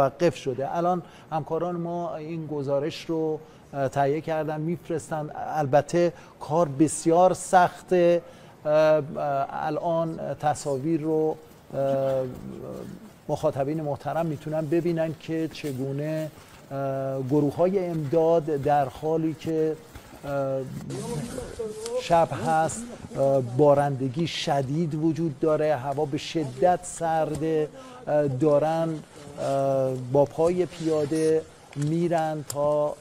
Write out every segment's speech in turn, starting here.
وقف شده. الان همکاران ما این گزارش رو تهیه کردن میفرستن. البته کار بسیار سخته. الان تصاویر رو مخاطبین محترم می‌تونن ببینن که چگونه گروه های امداد در حالی که شب هست. بارندگی شدید وجود داره. هوا به شدت سرده. دارن با پای پیاده میرن تا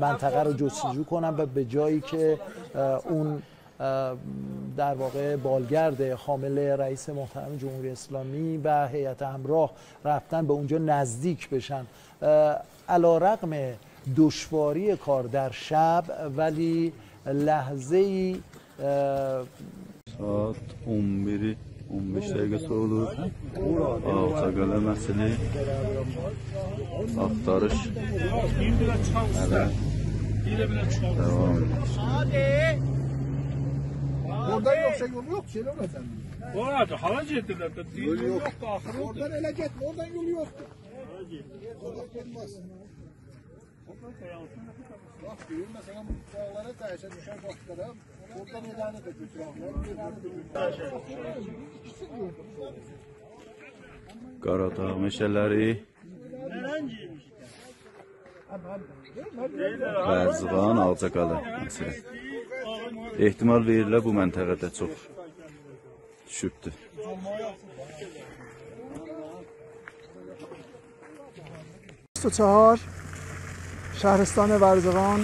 منطقه رو جستجو کنن و به جایی که اون در واقع بالگرد حامل رئیس محترم جمهوری اسلامی و هیئت همراه رفتن به اونجا نزدیک بشن. علا رقم دشواری کار در شب ولی لحظه ای ساعت 11 15 دقیقه olur. Ağçaqala məsələ axtarış hələ devam. Oradan yoksa yol yok. Şeyler var sende. Var, hala getdilər də. Yol yok. Oradan ele gitme. Oradan yol yoktu. Oradan olmaz. Bak görür mesela bu dağlara kaysa düşen başlara buradan edani de götürürler. Karadağ meşələri Bərzıqan, Ağcaqalı məsələn. Ehtimal verilə bu məntəqədə çox düşübdür. چهار شهرستان ورزقان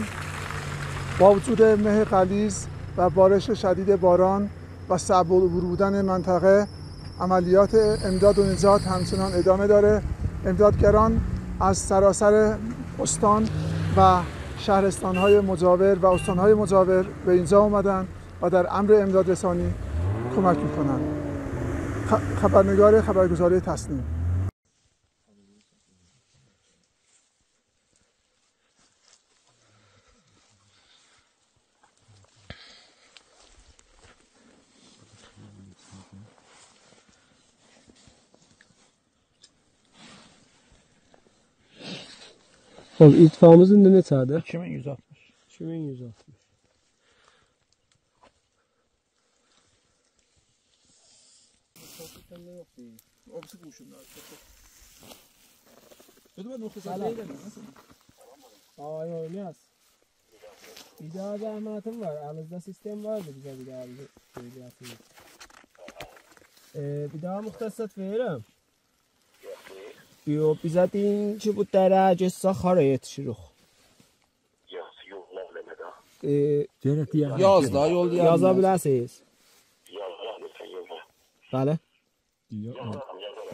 با وجود مه قلیز و بارش شدید باران و صعب بودن منطقه عملیات امداد و نجات همچنان ادامه داره. امدادگران از سراسر استان و شهرستان های مجاور و استان های مجاور به اینجا اومدن و در امر امداد رسانی کمک می‌کنن خبرنگار خبرگزاری تصنیم Tamam irtifamızın ne sağda? 2160. 2160. Optik buluşumda. Bir daha da var. Aranızda sistem vardı bize bir daha bir şey Ee, bir daha muhtasat veririm. Yo, bizə deyin ki, bu dərə getsə hara yetişirik? Ee, Yaz da yol diye. yaza bilərsiniz. Bəli.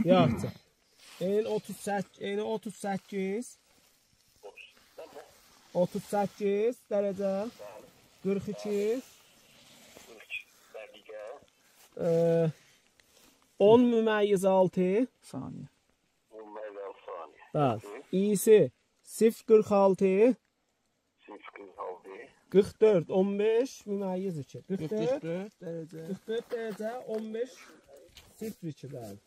Yaxşı. En 38, en 38 38 dərəcə 42 ee, 10 müməyyiz 6 Saniye. Bəli. İyisi 046 44 15 müməyyiz 2 44 derece. 44 dərəcə 15 0 2 bəli.